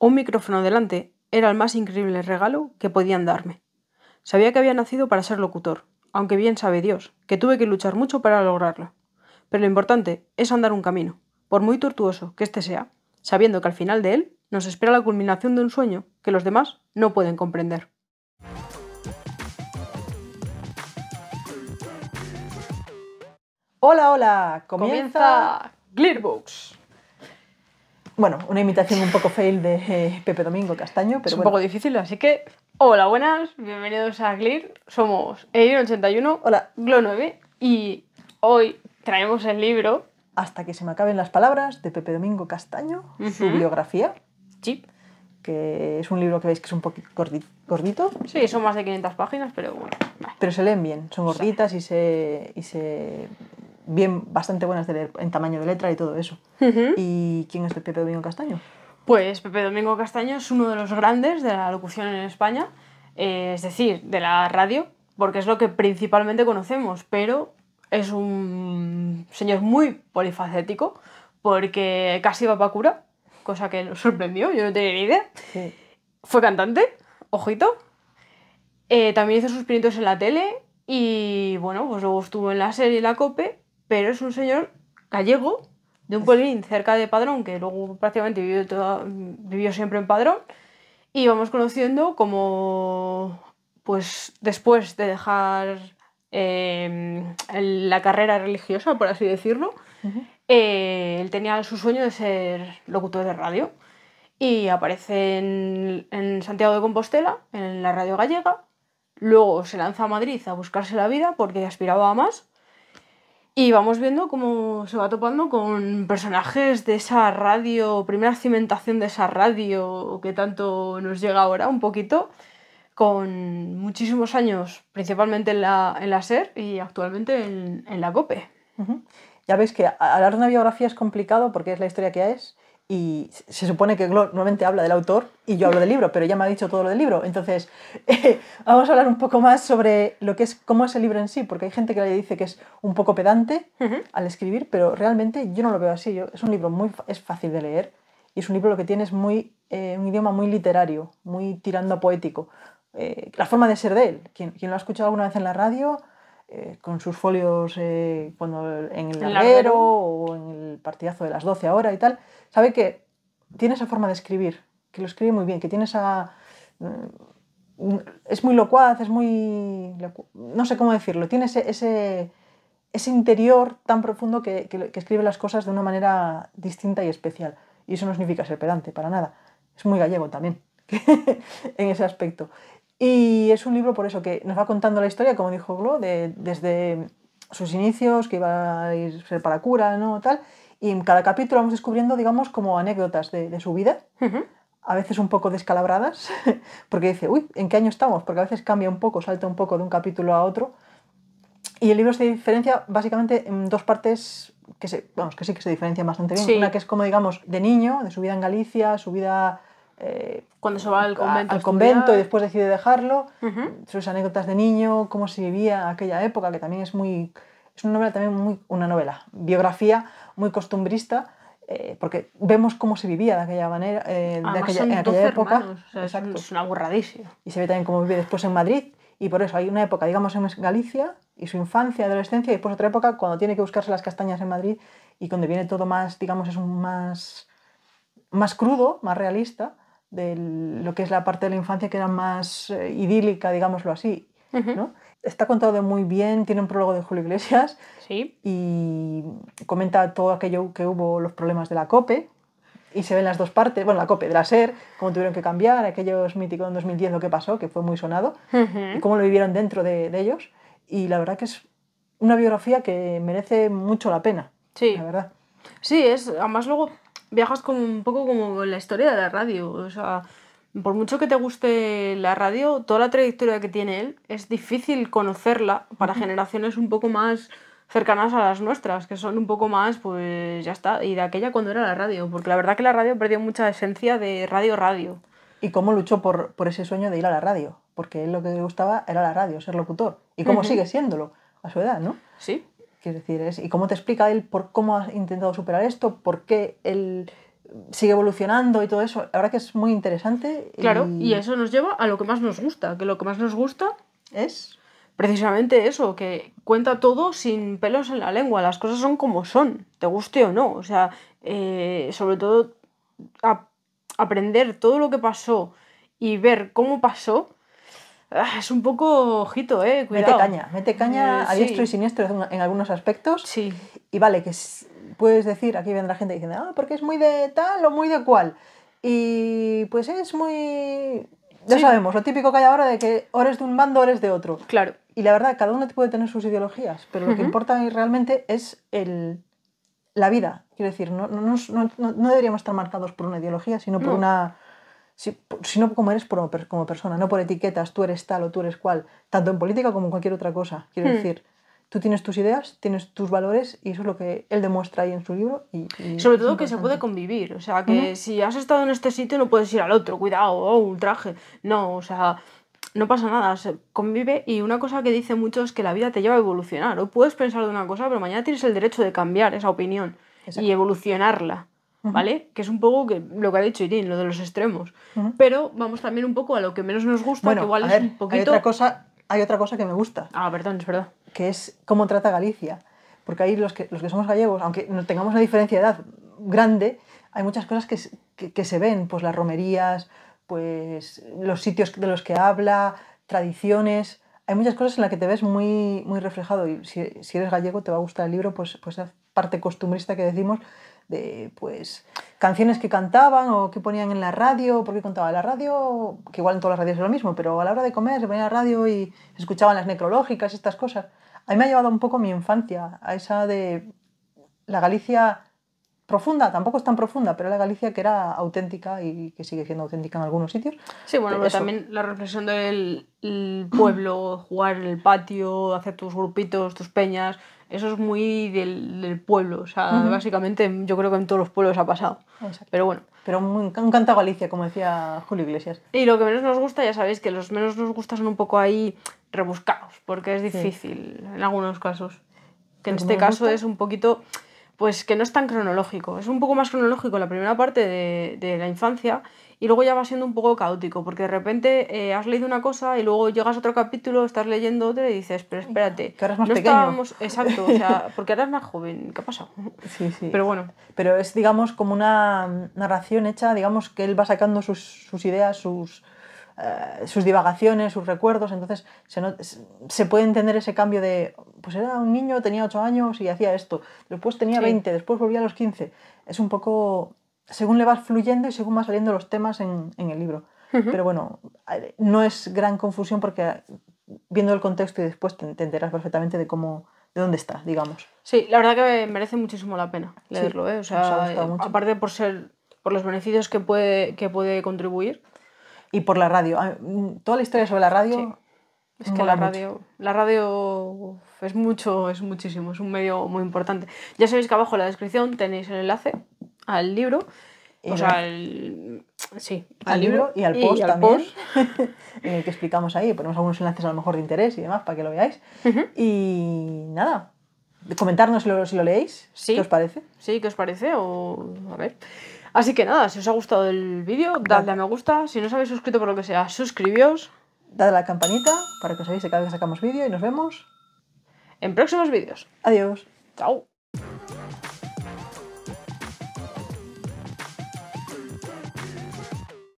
Un micrófono delante era el más increíble regalo que podían darme. Sabía que había nacido para ser locutor, aunque bien sabe Dios, que tuve que luchar mucho para lograrlo. Pero lo importante es andar un camino, por muy tortuoso que éste sea, sabiendo que al final de él nos espera la culminación de un sueño que los demás no pueden comprender. Hola, hola, comienza... Comienza Glitterbooks. Bueno, una imitación un poco fail de eh, Pepe Domingo Castaño, Es pero un bueno. poco difícil, así que hola, buenas, bienvenidos a Glir. Somos Eir81, Hola, Glo9 y hoy traemos el libro hasta que se me acaben las palabras de Pepe Domingo Castaño, su biografía, Chip. que es un libro que veis que es un poquito gordi- gordito, Sí, son más de 500 páginas, pero bueno. vale. pero se leen bien, son gorditas y se, y se bien bastante buenas de leer en tamaño de letra y todo eso. ¿Y quién es Pepe Domingo Castaño? Pues Pepe Domingo Castaño es uno de los grandes de la locución en España, eh, es decir, de la radio, porque es lo que principalmente conocemos, pero es un señor muy polifacético, porque casi va para cura, cosa que nos sorprendió, yo no tenía ni idea. Sí. Fue cantante, ojito. Eh, también hizo sus pinitos en la tele y bueno, pues luego estuvo en la serie La Cope, pero es un señor gallego de un pueblín cerca de Padrón, que luego prácticamente vivió, toda- vivió siempre en Padrón. Y vamos conociendo como, pues después de dejar eh, el- la carrera religiosa, por así decirlo, eh, él tenía su sueño de ser locutor de radio y aparece en, en Santiago de Compostela, en la radio gallega. Luego se lanza a Madrid a buscarse la vida porque aspiraba a más. Y vamos viendo cómo se va topando con personajes de esa radio, primera cimentación de esa radio que tanto nos llega ahora, un poquito, con muchísimos años, principalmente en la, en la SER y actualmente en, en la COPE. Ujú. Ya veis que hablar de una biografía es complicado porque es la historia que es y se- supone que Glo normalmente habla del autor y yo hablo del libro, pero ya me ha dicho todo lo del libro. Entonces, eh, vamos a hablar un poco más sobre lo que es cómo es el libro en sí, porque hay gente que le dice que es un poco pedante al escribir, pero realmente yo no lo veo así. Yo- es un libro muy es fácil de leer y es un libro lo que tiene es muy, eh, un idioma muy literario, muy tirando a poético. Eh, la forma de ser de él. Quien, quien lo ha escuchado alguna vez en la radio, eh, con sus folios eh, cuando en el larguero o en el partidazo de las 12 ahora y tal, sabe que tiene esa forma de escribir, que lo escribe muy bien, que tiene esa... mm, Es muy locuaz, es muy... No sé cómo decirlo, tiene ese, ese, ese interior tan profundo que, que- que escribe las cosas de una manera distinta y especial. Y eso no significa ser pedante, para nada. Es muy gallego también, en ese aspecto. Y es un libro por eso que nos va contando la historia, como dijo Glo, de, desde sus inicios, que iba a ir ser para cura, ¿no? Tal. Y en cada capítulo vamos descubriendo, digamos, como anécdotas de, de su vida, a veces un poco descalabradas, porque dice, uy, ¿en qué año estamos? Porque a veces cambia un poco, salta un poco de un capítulo a otro. Y el libro se diferencia básicamente en dos partes que, se, vamos, que sí que se diferencian bastante bien. Sí. Una que es como, digamos, de niño, de su vida en Galicia, su vida eh, Cuando se va al convento. a al convento y después decide dejarlo, Ujú. sus anécdotas de niño, cómo se vivía aquella época, que también es muy... Es una novela también muy... Una novela, biografía muy costumbrista, eh, porque vemos cómo se vivía de aquella manera, eh, de aquella, en 12 aquella época. hermanos, o sea, Exacto. es una burradísima. Y se ve también cómo vive después en Madrid. Y por eso hay una época, digamos, en Galicia y su infancia, adolescencia, y después otra época cuando tiene que buscarse las castañas en Madrid y cuando viene todo más, digamos, es un más, más crudo, más realista de lo que es la parte de la infancia que era más eh, idílica, digámoslo así. Está contado muy bien, tiene un prólogo de Julio Iglesias Sí. y comenta todo aquello que hubo, los problemas de la COPE, y se ven las dos partes, bueno, la COPE de la SER, cómo tuvieron que cambiar, aquello es mítico en 2010 lo que pasó, que fue muy sonado, y cómo lo vivieron dentro de, de ellos, y la verdad que es una biografía que merece mucho la pena, Sí. la verdad. Sí, es. Además, luego viajas como un poco como la historia de la radio. O sea, por mucho que te guste la radio, toda la trayectoria que tiene él, es difícil conocerla para generaciones un poco más cercanas a las nuestras, que son un poco más, pues ya está, y de aquella cuando era la radio, porque la verdad que la radio perdió mucha esencia de radio-radio. Y cómo luchó por, por ese sueño de ir a la radio, porque él lo que le gustaba era la radio, ser locutor, y cómo Ujú. sigue siéndolo a su edad, ¿no? Sí. Quiero decir, es, y cómo te explica él por cómo ha intentado superar esto, por qué él sigue evolucionando y todo eso. La verdad que es muy interesante. Claro, y eso nos lleva a lo que más nos gusta, que lo que más nos gusta es precisamente eso, que cuenta todo sin pelos en la lengua, las cosas son como son, te guste o no, o sea, eh, sobre todo a- aprender todo lo que pasó y ver cómo pasó, es un poco ojito, eh, Mete cuidado. caña, mete caña Eh, a diestro y sí. siniestro en- algunos aspectos. Sí, Y vale, que puedes decir, aquí vendrá gente diciendo, ah, porque es muy de tal o muy de cual. Y pues es muy... Ya Sí. sabemos, lo típico que hay ahora de que o eres de un bando o eres de otro. claro, Y la verdad, cada uno puede tener sus ideologías, pero lo que Ujú. importa ahí realmente es el, la vida. Quiero decir, no, no, no- no- deberíamos estar marcados por una ideología, sino por una... si- Sino como eres como, per- como persona, no por etiquetas, tú eres tal o tú eres cual, tanto en política como en cualquier otra cosa. Quiero Hmm. decir, tú tienes tus ideas, tienes tus valores y eso es lo que él demuestra ahí en su libro. Y, y sobre todo que se puede convivir, o sea, que si has estado en este sitio no puedes ir al otro, cuidado, oh, ultraje, no, o sea, no pasa nada, se convive y una cosa que dice mucho es que la vida te lleva a evolucionar, hoy puedes pensar de una cosa, pero mañana tienes el derecho de cambiar esa opinión Exacto. y evolucionarla, ¿vale? Que es un poco que, lo que ha dicho Irene, lo de los extremos, pero vamos también un poco a lo que menos nos gusta, Bueno, que igual a es ver, un hay, poquito... otra cosa, hay otra cosa que me gusta. Ah, perdón, es verdad. que es cómo trata Galicia. Porque ahí los que, los que somos gallegos, aunque no tengamos una diferencia de edad grande, hay muchas cosas que, que se ven, pues las romerías, pues los sitios de los que habla, tradiciones. Hay muchas cosas en las que te ves muy, muy reflejado y si, si eres gallego te va a gustar el libro, pues, pues esa parte costumbrista que decimos de pues canciones que cantaban o que ponían en la radio, porque contaba la radio, que igual en todas las radios es lo mismo, pero a la hora de comer se ponía la radio y escuchaban las necrológicas, estas cosas. A mí me ha llevado un poco mi infancia, a esa de la Galicia profunda, tampoco es tan profunda, pero la Galicia que era auténtica y que sigue siendo auténtica en algunos sitios. Sí, bueno, pero también la reflexión del el pueblo, jugar en el patio, hacer tus grupitos, tus peñas, eso es muy del, del pueblo. O sea, Ujú. básicamente yo creo que en todos los pueblos ha pasado. Exacto. Pero bueno. Pero muy, un canto a Galicia, como decía Julio Iglesias. Y lo que menos nos gusta, ya sabéis que los menos nos gusta son un poco ahí rebuscados, porque es difícil en algunos casos. Que en este me caso gusta- es un poquito, pues que no es tan cronológico. Es un poco más cronológico la primera parte de, de la infancia y luego ya va siendo un poco caótico, porque de repente eh, has leído una cosa y luego llegas a otro capítulo, estás leyendo otro y dices, pero espérate, Que ahora es más no pequeño". estábamos... Exacto, o sea, porque ahora es más joven, ¿qué ha pasado? Sí, sí. Pero bueno, Pero es, digamos, como una narración hecha, digamos, que él va sacando sus, sus ideas, sus, eh, sus divagaciones, sus recuerdos, entonces se, puede entender ese cambio de, pues era un niño, tenía 8 años y hacía esto, después tenía Sí. 20, después volvía a los 15. Es un poco, según le vas fluyendo y según van saliendo los temas en, en el libro. Pero bueno, eh, no es gran confusión porque viendo el contexto y después te, te enteras perfectamente de cómo, de dónde está, digamos. Sí, la verdad que merece muchísimo la pena Sí, leerlo, ¿eh? O sea, eh, mucho. aparte por ser por los beneficios que puede, que puede contribuir, Y por la radio. Ah, Toda la historia sobre la radio. es que la mucho. radio, la radio es mucho, es muchísimo, es un medio muy importante. Ya sabéis que abajo en la descripción tenéis el enlace al libro, Y o al- sea, al, sí, al libro y al post al también, post. en el que explicamos ahí, ponemos algunos enlaces a lo mejor de interés y demás para que lo veáis. Ujú. Y nada, comentarnos si lo, si lo leéis, Sí. qué os parece. Sí, ¿qué os parece? O a ver. Así que nada, si os ha gustado el vídeo, dadle a me gusta. Si no os habéis suscrito por lo que sea, suscribíos Dad a la campanita para que os avise cada vez que sacamos vídeo y nos vemos. en próximos vídeos. Adiós. Chao.